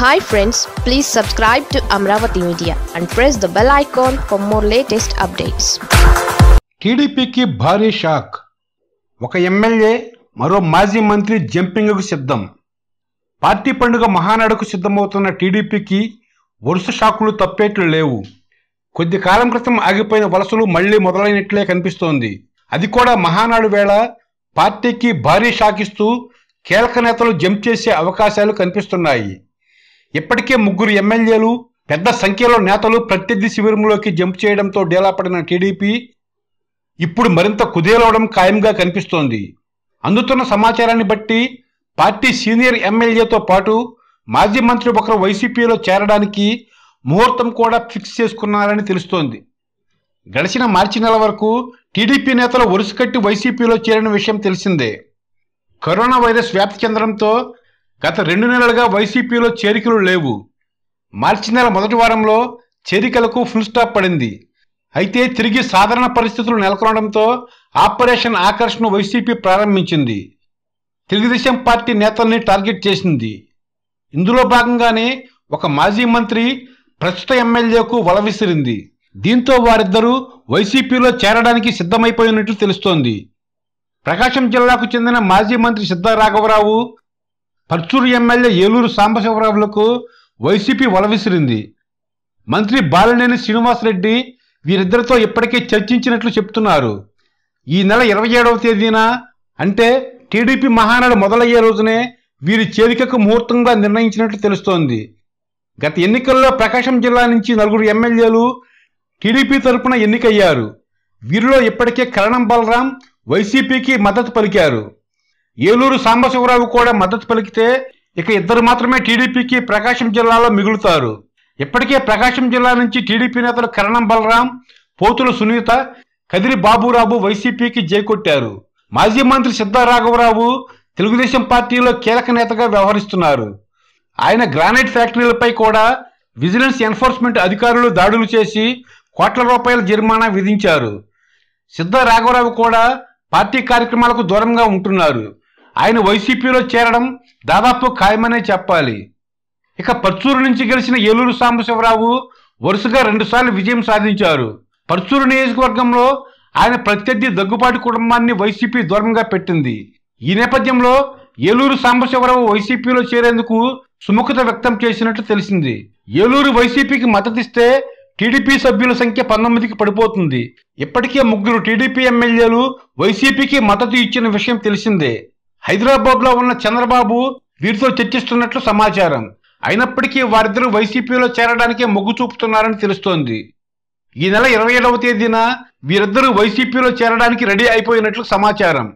Hi friends please subscribe to Amaravati media and press the bell icon for more latest updates టీడీపీకి భారీ shock. ఒక MLA మరో మాజీ మంత్రి జంపింగ్కు సిద్ధం. పార్టీ పండుగ మహానాడుకు సిద్ధమవుతున్న టీడీపీకి వరుస షాకులు తప్పేట్లు లేవు. కొద్ది కాలం క్రితం ఆగిపోయిన వలసలు మళ్ళీ మొదలైనట్లే కనిపిస్తోంది. అది కూడా మహానాడు వేళ పార్టీకి భారీ షాక్ ఇస్తూ కీలక నేతలు జంప్ చేసే అవకాశాలు కనిపిస్తున్నాయి. ఇప్పటికే ముగ్గురు ఎమ్మెల్యేలు పెద్ద సంఖ్యలో నేతలు ప్రత్యర్థి శిబిరంలోకి జంప్ చేయడంతో డేలాపడిన టీడీపీ ఇప్పుడు మరింత కుదేలవడం ఖాయంగా కనిపిస్తోంది. అందుతున్న సమాచారాన్ని బట్టి పార్టీ సీనియర్ ఎమ్మెల్యేతో పాటు మాజీ మంత్రి ఒకరు వైసీపీలో చేరడానికి ముహూర్తం కూడా ఫిక్స్ చేసుకున్నారని తెలుస్తోంది. గడిచిన మార్చి నెల వరకు టీడీపీ నేతలు వరుసకట్టి వైసీపీలో చేరిన విషయం తెలిసిందే. కరోనా వైరస్ వ్యాప్తి చెందడంతో గత రెండు నెలలుగా వైసీపీలో చేరికలు లేవు. మార్చి నెల మొదటి వారంలో చేరికలకు ఫుల్ స్టాప్ పడింది. అయితే తిరిగి సాధారణ పరిస్థితులు నెలకొనడంతో ఆపరేషన్ ఆకర్షణ వైసీపీ ప్రారంభించింది. తెలుగుదేశం పార్టీ నేతల్ని టార్గెట్ చేసింది. ఇందులో భాగంగానే ఒక మాజీ మంత్రి ప్రస్తుత ఎమ్మెల్యేకు వల విసిరింది. దీంతో వారిద్దరూ వైసీపీలో చేరడానికి సిద్ధమైపోయినట్లు తెలుస్తోంది. ప్రకాశం జిల్లాకు చెందిన మాజీ మంత్రి సిద్ధరాఘవరావు పర్చూరు ఎమ్మెల్యే ఏలూరు సాంబశివరావులకు వైసీపీ వల విసిరింది. మంత్రి బాలినేని శ్రీనివాసరెడ్డి వీరిద్దరితో ఇప్పటికే చర్చించినట్లు చెప్తున్నారు. ఈ నెల ఇరవై ఏడవ తేదీన అంటే టీడీపీ మహానాడు మొదలయ్యే రోజునే వీరి చేరికకు ముహూర్తంగా నిర్ణయించినట్లు తెలుస్తోంది. గత ఎన్నికల్లో ప్రకాశం జిల్లా నుంచి నలుగురు ఎమ్మెల్యేలు టీడీపీ తరపున ఎన్నికయ్యారు. వీరిలో ఇప్పటికే కరణం బలరాం వైసీపీకి మద్దతు పలికారు. ఏలూరు సాంబశివరావు కూడా మద్దతు పలికితే ఇక ఇద్దరు మాత్రమే టీడీపీకి ప్రకాశం జిల్లాలో మిగులుతారు. ఇప్పటికే ప్రకాశం జిల్లా నుంచి టీడీపీ నేతలు కరణం బలరాం పోతుల సునీత కదిరి బాబురావు వైసీపీకి జైకొట్టారు మాజీ మంత్రి సిద్ధారాఘవరావు తెలుగుదేశం పార్టీలో కీలక నేతగా వ్యవహరిస్తున్నారు. ఆయన గ్రానైట్ ఫ్యాక్టరీలపై కూడా విజిలెన్స్ ఎన్ఫోర్స్మెంట్ అధికారులు దాడులు చేసి కోట్ల రూపాయల జరిమానా విధించారు. సిద్ధ రాఘవరావు కూడా పార్టీ కార్యక్రమాలకు దూరంగా ఉంటున్నారు. ఆయన వైసీపీలో చేరడం దాదాపు ఖాయమనే చెప్పాలి. ఇక పర్చూరు నుంచి గెలిచిన ఏలూరు సాంబశివరావు వరుసగా రెండుసార్లు విజయం సాధించారు. పర్చూరు నియోజకవర్గంలో ఆయన ప్రత్యర్థి దగ్గుపాటి కుటుంబాన్ని వైసీపీ దూరంగా పెట్టింది. ఈ నేపథ్యంలో ఏలూరు సాంబశివరావు వైసీపీలో చేరేందుకు సుముఖత వ్యక్తం చేసినట్లు తెలిసింది. ఏలూరు వైసీపీకి మద్దతిస్తే టీడీపీ సభ్యుల సంఖ్య పంతొమ్మిదికి పడిపోతుంది. ఇప్పటికే ముగ్గురు టీడీపీ ఎమ్మెల్యేలు వైసీపీకి మద్దతు ఇచ్చిన విషయం తెలిసిందే. హైదరాబాద్లో ఉన్న చంద్రబాబు వీరితో చర్చిస్తున్నట్లు సమాచారం. అయినప్పటికీ వారిద్దరూ వైసీపీలో చేరడానికే మొగ్గు చూపుతున్నారని తెలుస్తోంది. ఈ నెల ఇరవై ఏడవ తేదీన వీరిద్దరూ వైసీపీలో చేరడానికి రెడీ అయిపోయినట్లు సమాచారం.